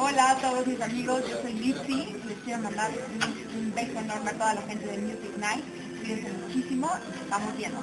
Hola a todos mis amigos, yo soy Lizzy, les quiero mandar un, un beso enorme a toda la gente de Music Night, cuídense muchísimo, estamos viendo.